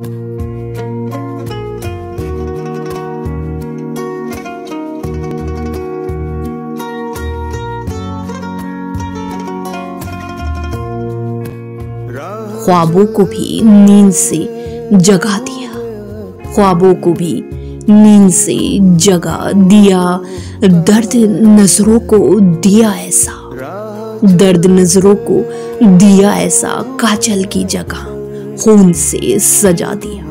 ख्वाबों को भी नींद से जगा दिया। ख्वाबों को भी नींद से जगा दिया। दर्द नज़रों को दिया ऐसा। दर्द नज़रों को दिया ऐसा काजल की जगह। खून से सजा दिया,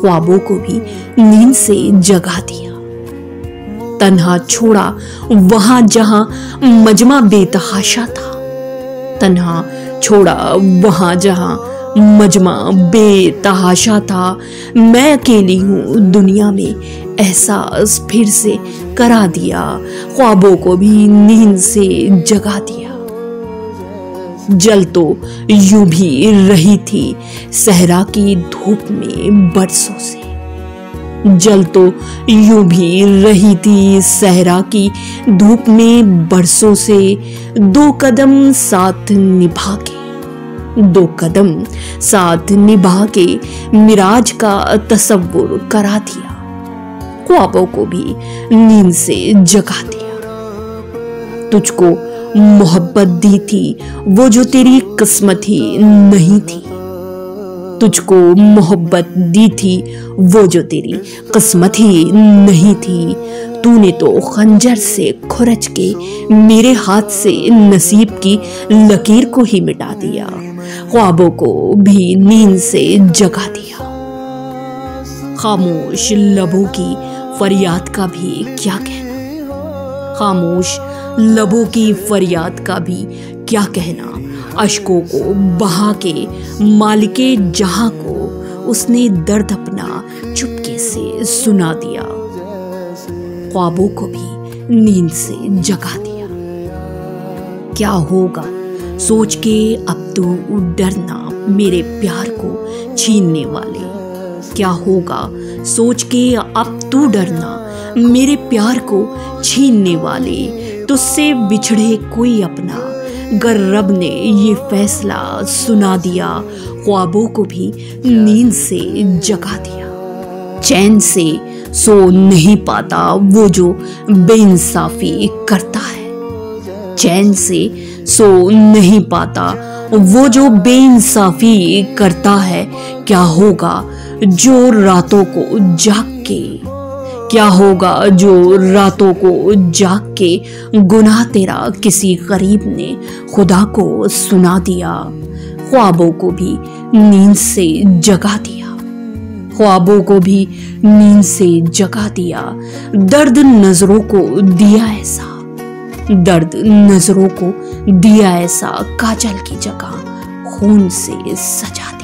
ख्वाबों को भी नींद से जगा दिया। तन्हा छोड़ा वहाँ जहाँ मजमा बेतहाशा था। तन्हा छोड़ा वहाँ जहाँ मजमा बेतहाशा था। मैं अकेली हूँ दुनिया में एहसास फिर से करा दिया, ख्वाबों को भी नींद से जगा दिया। जल तो यूँ भी रही थी, सहरा की धूप में बरसों से। जल तो यूँ भी रही थी, सहरा की धूप में बरसों से। दो कदम साथ निभा के दो कदम साथ निभा के मिराज का तस्वुर करा दिया, ख्वाबों को भी नींद से जगा दिया। तुझको मोहब्बत दी थी, वो जो तेरी किस्मत ही नहीं थी। तुझको मोहब्बत दी थी, वो जो तेरी किस्मत ही नहीं थी। तूने तो खंजर से खुरच के मेरे हाथ से नसीब की लकीर को ही मिटा दिया, ख्वाबों को भी नींद से जगा दिया। खामोश लबों की फरियाद का भी क्या कहना? खामोश, लबों की फरियाद का भी क्या कहना। अशकों को बहा के, मालिके जहाँ को, उसने दर्द अपना चुपके से सुना दिया। ख्वाबों को भी नींद से जगा दिया। क्या होगा? सोच के अब तो डरना मेरे प्यार को छीनने वाले। क्या होगा? सोच के अब तू डरना मेरे प्यार को छीनने वाले, तुझसे बिछड़े कोई अपना। गर रब ने ये फैसला सुना दिया, ख्वाबों को भी नींद से जगा दिया। चैन से सो नहीं पाता वो जो बेइंसाफी करता है। चैन से सो नहीं पाता वो जो बेइंसाफी करता है, क्या होगा जो रातों को जाग के? क्या होगा जो रातों को जाग के गुनाह तेरा किसी गरीब ने खुदा को सुना दिया? ख्वाबों को भी नींद से जगा दिया। ख्वाबों को भी नींद से जगा दिया। दर्द नज़रों को दिया ऐसा। दर्द नज़रों को दिया ऐसा काजल की जगह खून से सजा